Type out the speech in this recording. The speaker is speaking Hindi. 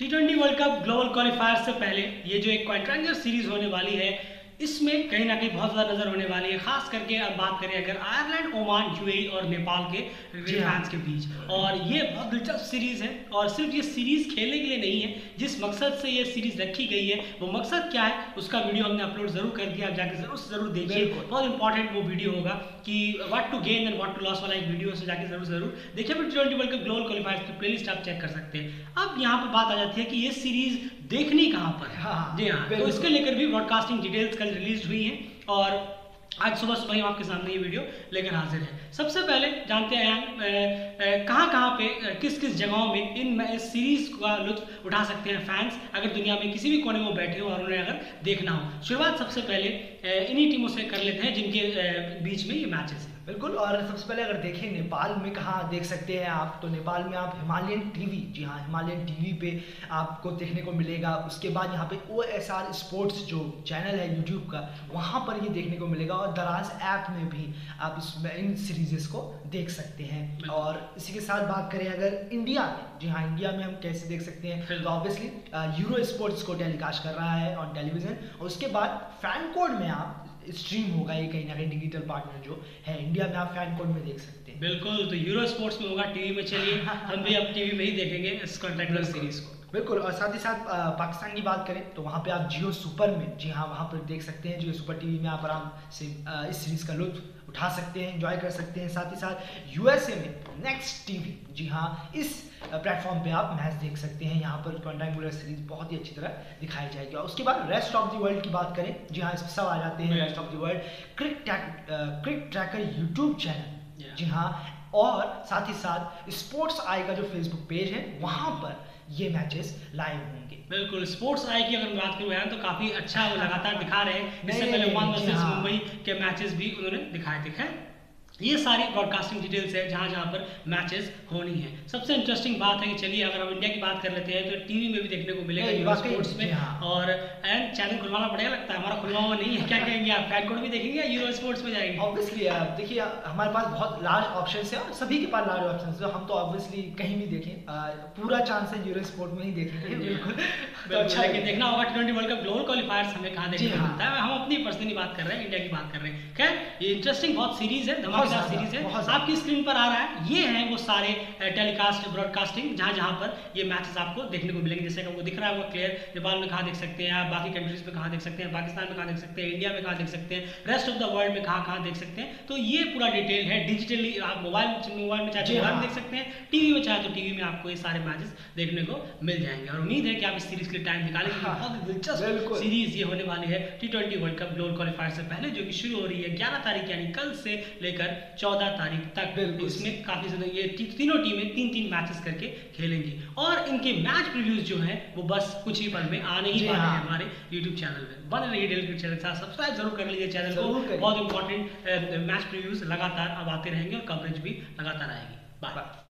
T twenty world cup global qualifier से पहले ये जो एक क्वाड्रेंजर सीरीज़ होने वाली है इसमें कहीं ना कहीं बहुत ज़्यादा नज़र होने वाली है। खास करके अब बात करें अगर आयरलैंड ओमान यूएई और नेपाल के फैंस हाँ। के बीच। और ये बहुत दिलचस्प सीरीज़ है और सिर्फ़ ये सीरीज़ खेलने के लिए नहीं है जिस मकसद से ये सीरीज़ रखी गई है वो मकसद क्या है उसका वीडियो हमने अपलोड ज़रूर कर दिया। आप जाकर ज़रूर ज़रूर देखिए। बहुत इंपॉर्टेंट वो वीडियो होगा कि what to gain and what to loss वाला एक वीडियो से जाकर ज़रूर ज़रूर देखिए। फिर twenty world cup global qualifier की प्लेलिस्ट आप चेक कर सकते हैं। अब यहाँ पर बात आ जाती है कि ये सीरीज़ देखनी कहाँ पर है। हाँ, जी हाँ तो इसके लेकर भी ब्रॉडकास्टिंग डिटेल्स कल रिलीज़ हुई हैं और आज सुबह सुबह ही आपके सामने ये वीडियो लेकर हाजिर है। सबसे पहले जानते हैं कहाँ कहाँ पे किस किस जगहों में इन इस सीरीज़ का लुत्फ उठा सकते हैं फैंस अगर दुनिया में किसी भी कोने में बैठे हो और उन्हें अगर देखना हो। शुरुआत सबसे पहले इन्हीं टीमों से कर लेते हैं जिनके बीच में ये मैचेस हैं। बिल्कुल और सबसे पहले अगर देखें नेपाल में कहाँ देख सकते हैं आप तो नेपाल में आप हिमालयन टीवी जी हाँ हिमालयन टीवी पे आपको देखने को मिलेगा। उसके बाद यहाँ पे ओ एस आर स्पोर्ट्स जो चैनल है यूट्यूब का वहाँ पर ये देखने को मिलेगा और दराज ऐप में भी आप इस इन सीरीजेस को देख सकते हैं। और इसी के साथ बात करें अगर इंडिया में जी हाँ इंडिया में हम कैसे देख सकते हैं तो ऑब्वियसली यूरो स्पोर्ट्स को टेलीकास्ट कर रहा है ऑन टेलीविज़न और उसके बाद फ़ैन कोड में आप स्ट्रीम होगा ये कहीं ना कहीं डिजिटल पार्टनर जो है इंडिया में आप फ़ैन कोड में देख सकते हैं। बिल्कुल तो यूरो स्पोर्ट्स में होगा टीवी में चलिए हम भी अब टीवी में ही देखेंगे इस कॉन्ट्रैक्टर सीरीज़ को। बिल्कुल और साथ ही साथ पाकिस्तान की बात करें तो वहाँ पे आप जियो सुपर में जी हाँ वहाँ पर देख सकते हैं जियो सुपर टीवी में आप आराम से इस सीरीज़ का लुत्फ उठा सकते हैं एंजॉय कर सकते हैं। साथ ही साथ यूएसए में नेक्स्ट टीवी जी हाँ इस प्लेटफॉर्म पे आप मैच देख सकते हैं। यहाँ पर कॉन्टैक्ट सीरीज़ बहुत ही अच्छी तरह दिखाई जाएगी। और उसके बाद रेस्ट ऑफ़ द वर्ल्ड की बात करें जी हाँ इस सब आ जाते हैं rest of the world crick track CricTracker YouTube channel जी हाँ और साथ ही साथ स्पोर्ट्स आई का जो फेसबुक पेज है वहाँ पर ये मैचेस लाइव होंगे। बिल्कुल स्पोर्ट्स आई की अगर बात करूँ तो काफ़ी अच्छा वो लगातार दिखा रहे हैं। इससे पहले वन वर्सेस हाँ। मुंबई के मैचेस भी उन्होंने दिखाए दिखाए ये सारी ब्रॉडकास्टिंग डिटेल्स है जहाँ जहाँ पर मैचेस होनी है। सबसे इंटरेस्टिंग बात है कि चलिए अगर हम इंडिया की बात कर लेते हैं तो टीवी में भी देखने को मिलेगा स्पोर्ट्स में। हाँ। और एंड चैनल खुलवाना बढ़िया लगता है हमारा खुलवा हुआ नहीं है। क्या कहेंगे आप फ़ैन कोड भी देखेंगे यूरो स्पोर्ट्स में जाएँगे? ऑब्वियसली देखिए हमारे पास बहुत लार्ज ऑप्शन है और सभी के पास लार्ज ऑप्शन है हम तो ऑब्वियसली कहीं भी देखें पूरा चांस है यूरो स्पोर्ट में ही देखेंगे बिल्कुल। तो अच्छा लेकिन देखना होगा twenty world cup global qualifiers हमें कहाँ देखने को हाँ। मिलता है। हम अपनी पर्सनली बात कर रहे हैं इंडिया की बात कर रहे हैं। खैर ये इंटरेस्टिंग बहुत सीरीज़ है धमाकेदार सीरीज़ है। आपकी स्क्रीन पर आ रहा है। ये हैं वो सारे टेलीकास्ट ब्रॉडकास्टिंग जहाँ जहाँ पर ये मैचेस आपको देखने को मिलेंगे। जैसे आपको दिख रहा है वो क्लियर नेपाल में कहाँ देख सकते हैं आप बाकी कंट्रीज़ में कहाँ देख सकते हैं पाकिस्तान में कहाँ देख सकते हैं इंडिया में कहाँ देख सकते हैं रेस्ट ऑफ़ द वर्ल्ड में कहाँ कहाँ देख सकते हैं। तो ये पूरा डिटेल है डिजिटली आप मोबाइल मोबाइल में चाहे मोबाइल में देख सकते हैं टीवी में चाहे तो टीवी में आपको ये सारे मैचेस देखने को मिल जाएँगे। और उम्मीद है कि आप इस सीरीज़ के लिए टाइम निकालेंगे। हाँ, बहुत दिलचस्प सीरीज़ ये होने वाली है। T twenty world cup global qualifier से पहले जो कि शुरू हो रही है ग्यारह तारीख यानी कल से लेकर चौदह तारीख तक। इसमें काफ़ी ज़्यादा ये तीनों टीमें तीन तीन मैचेस करके खेलेंगी। और इनके मैच प्रीव्यूज जो हैं वो बस कुछ ही पल में आने ही वाले हैं हाँ। हमारे यूट्यूब चैनल में। बने रहिए डेली चैनल के साथ। सब्सक्राइब ज़रूर कर लीजिए चैनल को। बहुत इंपॉर्टेंट मैच प्रीव्यूज लगातार अब आते रहेंगे और कवरेज भी लगातार आएगी। बाय